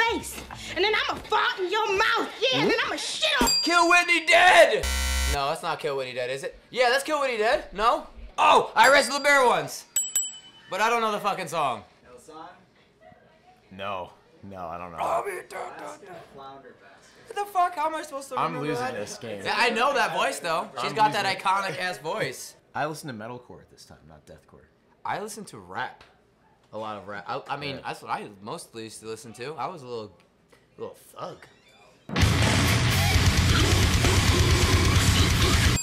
I'ma fart in your mouth. Yeah, and then I'ma shit on. Kill Whitney Dead! No, that's not Kill Whitney Dead, is it? Yeah, that's Kill Whitney Dead. No? Oh, I wrestled the bear once. But I don't know the fucking song. No. song? No, No, I don't know. What the fuck? How am I supposed to I'm remember losing that? this game. Yeah, I know that voice though. She's I'm got that iconic ass voice. I listen to metalcore at this time, not deathcore. I listen to rap. A lot of rap. I, I mean, Yeah. that's what I mostly used to listen to. I was a little, little thug.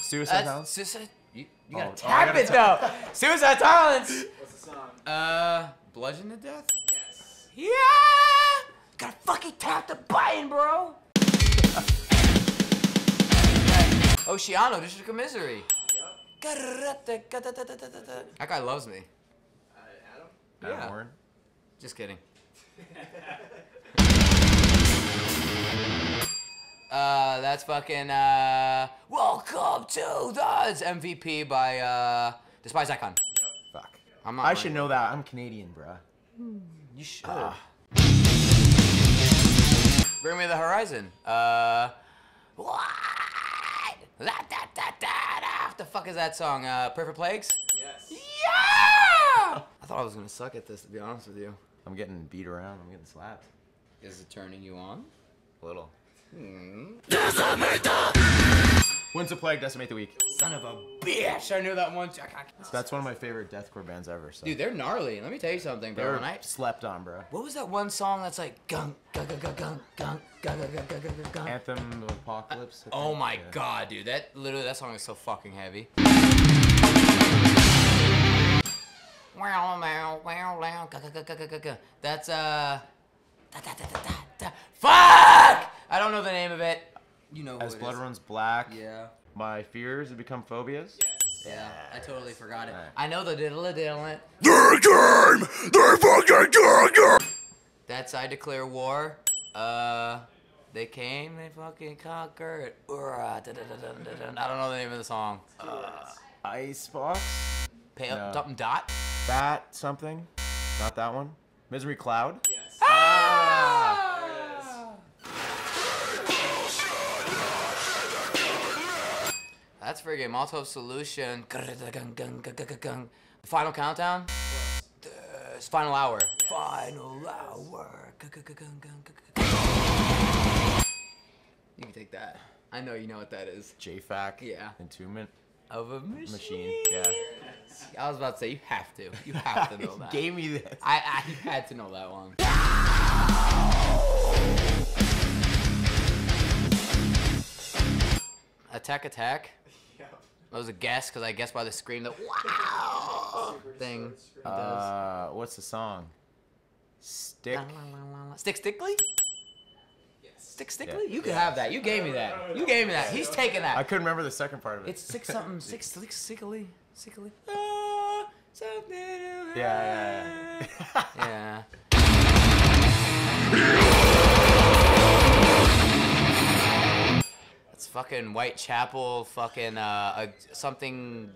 Suicide That's House? suicide. You, you Oh, gotta oh, tap gotta it tap- though. Suicide Silence. What's the song? Uh, bludgeon to death. Yes. Yeah! Gotta fucking tap the button, bro! Oceano, District of Misery. Yep. That guy loves me. Uh, Adam? Adam Yeah. Warren? Just kidding. Uh, that's fucking, uh, Welcome to the it's MVP by, uh, Despised Icon. Fuck. I'm not I right. should know that. I'm Canadian, bruh. You should. Ah. Bring me the horizon. Uh, what? La, da, da, da, da. What the fuck is that song? Uh, Pray For Plagues? Yes. Yeah! I was gonna suck at this, to be honest with you. I'm getting beat around. I'm getting slapped. Is it turning you on? A little. Hmm. Winds of Plague decimate the Weak? Son of a bitch! I knew that one. That's one of my favorite deathcore bands ever. So. Dude, they're gnarly. Let me tell you something, bro. they're When I- slept on, bro. what was that one song that's like gunk, gunk, gunk, gunk, gung gung gung gung gung gung gung? Anthem of Apocalypse. I Oh my Yeah. god, dude. That literally that song is so fucking heavy. Wow, wow, wow, wow. That's uh da, da, da, da, da, da. Fuck! I don't know the name of it. You know As it blood is. runs black, Yeah. my fears have become phobias. Yes. Yeah, I totally forgot it. Alright. I know the diddle diddle it. They're game! They're fucking game! That's I declare war. Uh, they came, they fucking conquered. Ura, da, da, da, da, da, da. I don't know the name of the song. Icebox? Pay No. something dot. Bat something? Not that one? Misery Cloud? Yes. Ah! That's friggin' Molotov Solution. Final countdown. The final hour. Final hour. You can take that. I know you know what that is. JFAC? Yeah. Entombment Of a machine. Machine. Yeah. I was about to say you have to. You have to know that. Gave me this. I, I had to know that one. Attack, attack. Yeah. That was a guess because I guessed by the scream that wow thing. short screen. It does. Uh, what's the song? Stick. Stick Stickly? Yes. Stick Stickly? You could have that. You gave me that. You gave me that. He's taking that. I couldn't remember the second part of it. It's six something. Six six sickly. Sickly. Something Yeah, yeah, yeah. yeah. That's fucking Whitechapel, fucking uh, uh something.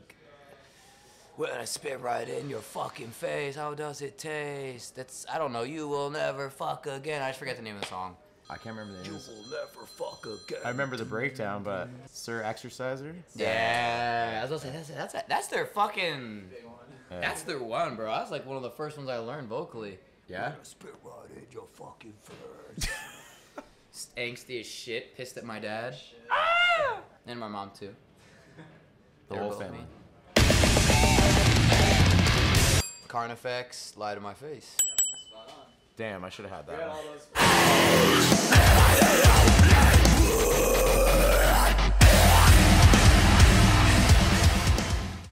When I spit right in your fucking face, how does it taste? That's I don't know. You will never fuck again. I just forget the name of the song. I can't remember the name. of will never fuck again. I remember the breakdown, but Vicer Exciser? Yeah, I was gonna say that's that's that's their fucking. One. Yeah. That's their one, bro. That's like one of the first ones I learned vocally. Yeah? Spit right in your fucking face. Angsty as shit, pissed at my dad. Ah! And my mom too. The They're whole family. mean. Carnifex, lie to my face. Damn, I should have had that.